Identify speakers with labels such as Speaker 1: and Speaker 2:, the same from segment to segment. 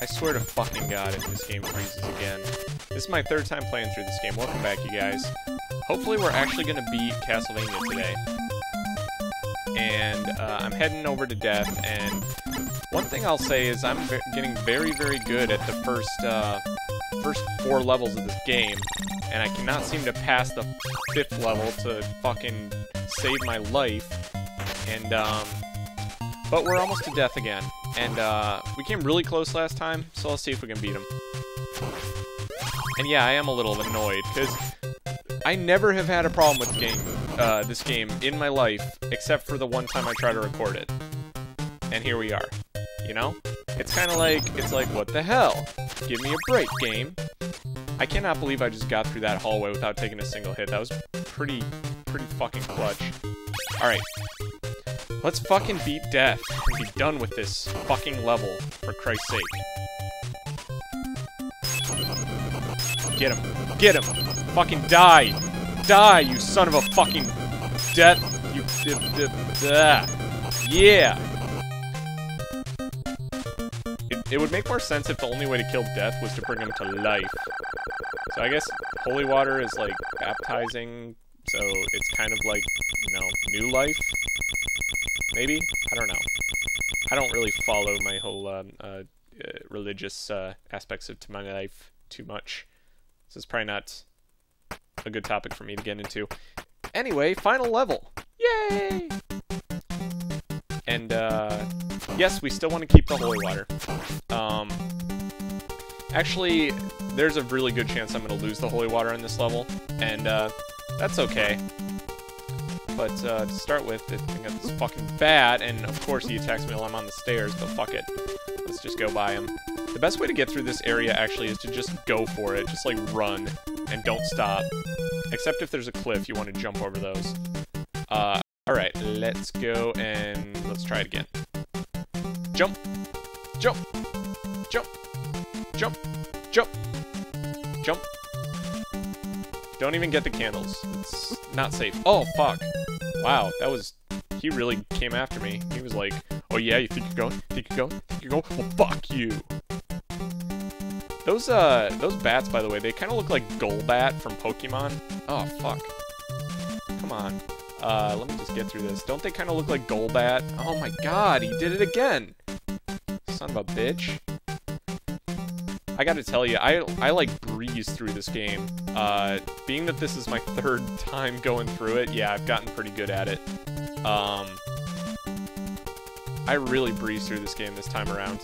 Speaker 1: I swear to fucking god if this game freezes again. This is my third time playing through this game. Welcome back, you guys. Hopefully we're actually going to beat Castlevania today. And uh, I'm heading over to death, and one thing I'll say is I'm getting very, very good at the first, uh, first four levels of this game, and I cannot seem to pass the fifth level to fucking save my life. And, um, but we're almost to death again. And, uh, we came really close last time, so let's see if we can beat him. And yeah, I am a little annoyed, because I never have had a problem with game, uh, this game in my life, except for the one time I tried to record it. And here we are. You know? It's kind of like, it's like, what the hell? Give me a break, game. I cannot believe I just got through that hallway without taking a single hit. That was pretty, pretty fucking clutch. Alright. Let's fucking beat death be done with this fucking level, for Christ's sake. Get him. Get him. Fucking die. Die, you son of a fucking death. You. Yeah. It, it would make more sense if the only way to kill death was to bring him to life. So I guess holy water is like baptizing, so it's kind of like, you know, new life? Maybe? I don't know. I don't really follow my whole um, uh, uh, religious uh, aspects of my life too much. This is probably not a good topic for me to get into. Anyway, final level. Yay! And, uh, yes, we still want to keep the holy water. Um, actually, there's a really good chance I'm going to lose the holy water on this level, and, uh, that's okay. But, uh, to start with, I got this fucking bat, and of course he attacks me while I'm on the stairs, but fuck it. Let's just go by him. The best way to get through this area, actually, is to just go for it. Just, like, run, and don't stop. Except if there's a cliff, you want to jump over those. Uh, alright, let's go and let's try it again. Jump! Jump! Jump! Jump! Jump! Jump! Don't even get the candles. It's not safe. Oh, fuck. Wow, that was... He really came after me. He was like, oh yeah, you think you're going? Think you're going? Think you're going? Well, fuck you! Those, uh, those bats, by the way, they kind of look like Golbat from Pokemon. Oh, fuck. Come on. Uh, let me just get through this. Don't they kind of look like Golbat? Oh my god, he did it again! Son of a bitch. I gotta tell you, I, I like breeze through this game. Uh, being that this is my third time going through it, yeah, I've gotten pretty good at it. Um, I really breeze through this game this time around.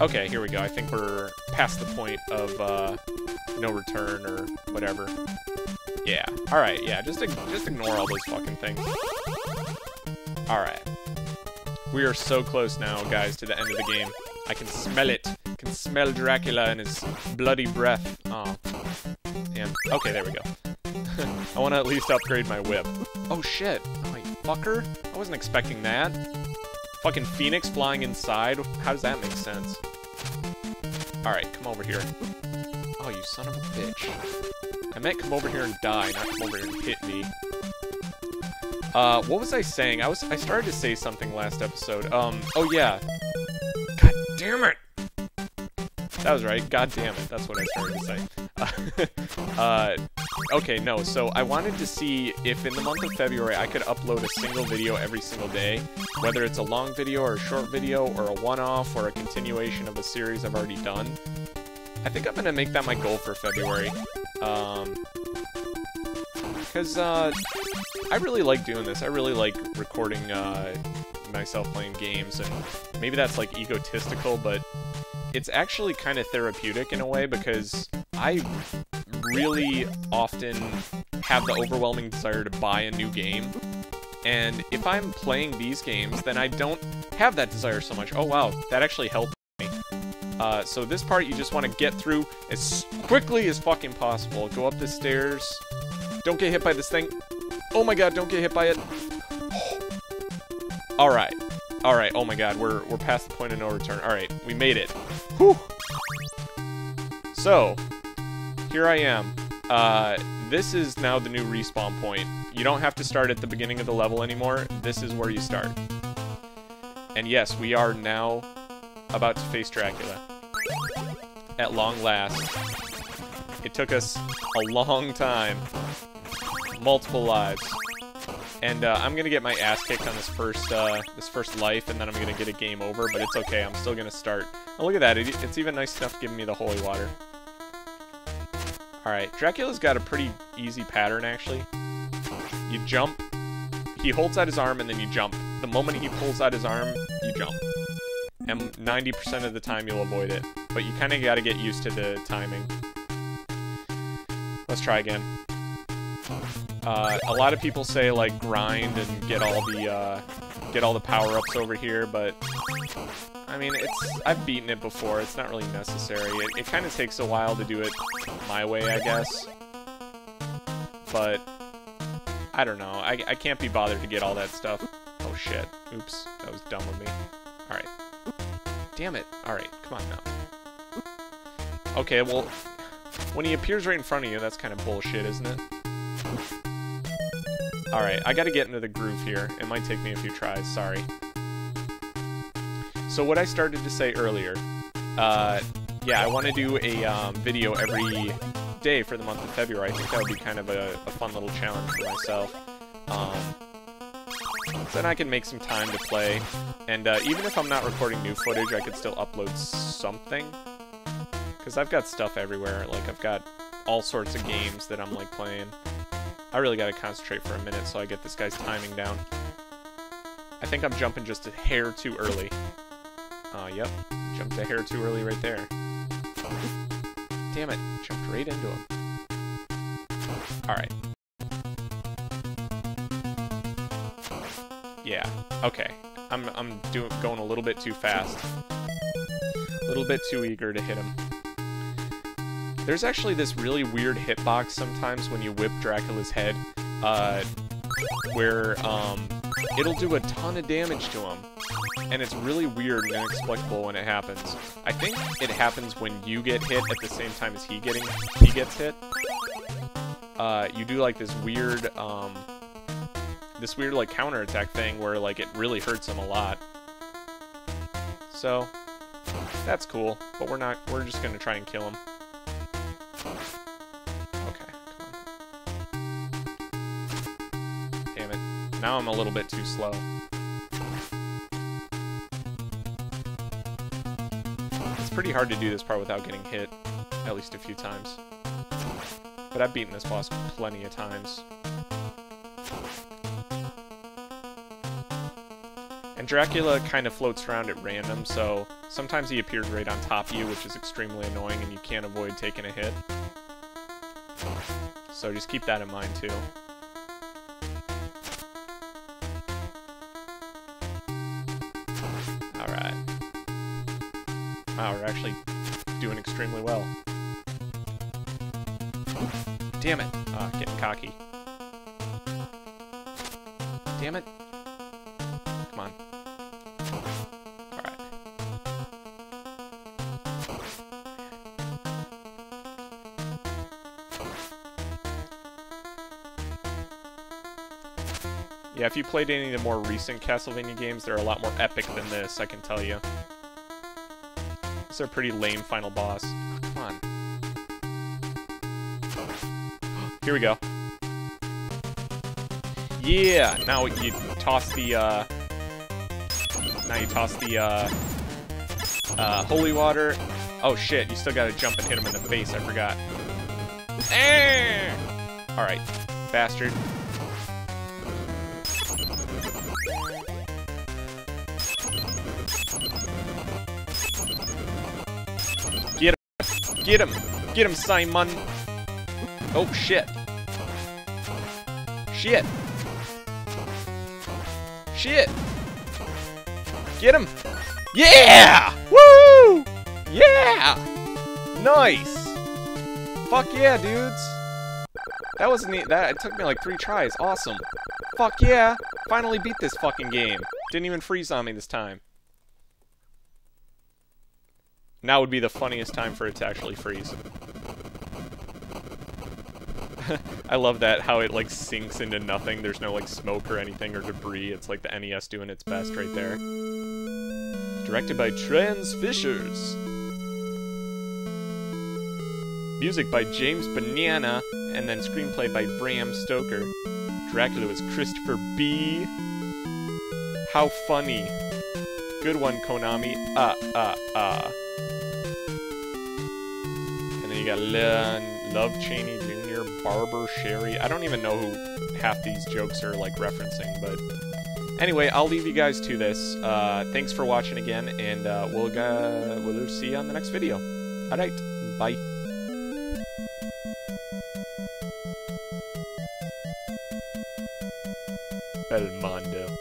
Speaker 1: Okay, here we go. I think we're past the point of uh, no return or whatever. Yeah. All right. Yeah. Just just ignore all those fucking things. All right. We are so close now, guys, to the end of the game. I can smell it. I can smell Dracula and his bloody breath. Oh. Okay, there we go. I want to at least upgrade my whip. Oh shit. Oh, fucker. I wasn't expecting that. Fucking Phoenix flying inside? How does that make sense? Alright, come over here. Oh, you son of a bitch. I meant come over here and die, not come over here and hit me. Uh, what was I saying? I was I started to say something last episode. Um, oh yeah. Damn it! That was right. God damn it. That's what I started to say. uh, okay, no. So I wanted to see if in the month of February I could upload a single video every single day, whether it's a long video or a short video or a one-off or a continuation of a series I've already done. I think I'm gonna make that my goal for February. Um, because uh, I really like doing this. I really like recording uh, myself playing games, and maybe that's like egotistical, but it's actually kind of therapeutic in a way because I really often have the overwhelming desire to buy a new game. And if I'm playing these games, then I don't have that desire so much. Oh wow, that actually helped me. Uh, so this part you just want to get through as quickly as fucking possible. Go up the stairs. Don't get hit by this thing. Oh my god, don't get hit by it. Alright. Alright, oh my god, we're, we're past the point of no return. Alright, we made it. Whew! So, here I am. Uh, this is now the new respawn point. You don't have to start at the beginning of the level anymore. This is where you start. And yes, we are now about to face Dracula. At long last. It took us a long time. Multiple lives. And uh, I'm gonna get my ass kicked on this first uh, this first life, and then I'm gonna get a game over. But it's okay. I'm still gonna start. Oh, look at that! It, it's even nice enough giving me the holy water. All right, Dracula's got a pretty easy pattern actually. You jump. He holds out his arm, and then you jump. The moment he pulls out his arm, you jump. And 90% of the time you'll avoid it. But you kind of got to get used to the timing. Let's try again. Uh, a lot of people say like grind and get all the uh, get all the power-ups over here, but I mean it's I've beaten it before. It's not really necessary. It, it kind of takes a while to do it my way, I guess. But I don't know. I, I can't be bothered to get all that stuff. Oh shit. Oops. That was dumb of me. Alright. Damn it. Alright. Come on now. Okay, well, when he appears right in front of you, that's kind of bullshit, isn't it? Alright, I gotta get into the groove here. It might take me a few tries, sorry. So what I started to say earlier, uh, yeah, I want to do a um, video every day for the month of February. I think that would be kind of a, a fun little challenge for myself. Um, then I can make some time to play, and uh, even if I'm not recording new footage, I could still upload something. Because I've got stuff everywhere, like I've got all sorts of games that I'm like playing. I really gotta concentrate for a minute so I get this guy's timing down. I think I'm jumping just a hair too early. Uh, yep. Jumped a hair too early right there. Damn it. Jumped right into him. Alright. Yeah. Okay. I'm, I'm doing going a little bit too fast. A little bit too eager to hit him. There's actually this really weird hitbox sometimes when you whip Dracula's head, uh, where um, it'll do a ton of damage to him. And it's really weird and inexplicable when it happens. I think it happens when you get hit at the same time as he getting he gets hit. Uh, you do like this weird, um, this weird like counterattack thing where like it really hurts him a lot. So that's cool, but we're not. We're just gonna try and kill him. Now I'm a little bit too slow. It's pretty hard to do this part without getting hit at least a few times. But I've beaten this boss plenty of times. And Dracula kind of floats around at random, so sometimes he appears right on top of you, which is extremely annoying, and you can't avoid taking a hit. So just keep that in mind, too. Actually doing extremely well. Damn it! Ah, getting cocky. Damn it. Come on. Alright. Yeah, if you played any of the more recent Castlevania games, they're a lot more epic than this, I can tell you. It's a pretty lame final boss. Come on. Here we go. Yeah! Now you toss the, uh... Now you toss the, uh... Uh, holy water. Oh shit, you still gotta jump and hit him in the face, I forgot. Alright, bastard. Get him! Get him, Simon! Oh, shit. Shit! Shit! Get him! Yeah! Woo! Yeah! Nice! Fuck yeah, dudes! That was neat. That it took me like three tries. Awesome. Fuck yeah! Finally beat this fucking game. Didn't even freeze on me this time. Now would be the funniest time for it to actually freeze. I love that, how it like sinks into nothing. There's no like smoke or anything or debris. It's like the NES doing its best right there. Directed by Trans Fishers. Music by James Banana, and then screenplay by Bram Stoker. Dracula was Christopher Bee How funny. Good one, Konami. Ah, ah, ah. And then you got Len, Love Cheney Jr., Barber Sherry. I don't even know who half these jokes are like referencing, but anyway, I'll leave you guys to this. Uh, thanks for watching again, and uh, we'll, uh, we'll see you on the next video. Alright, bye. Belmondo.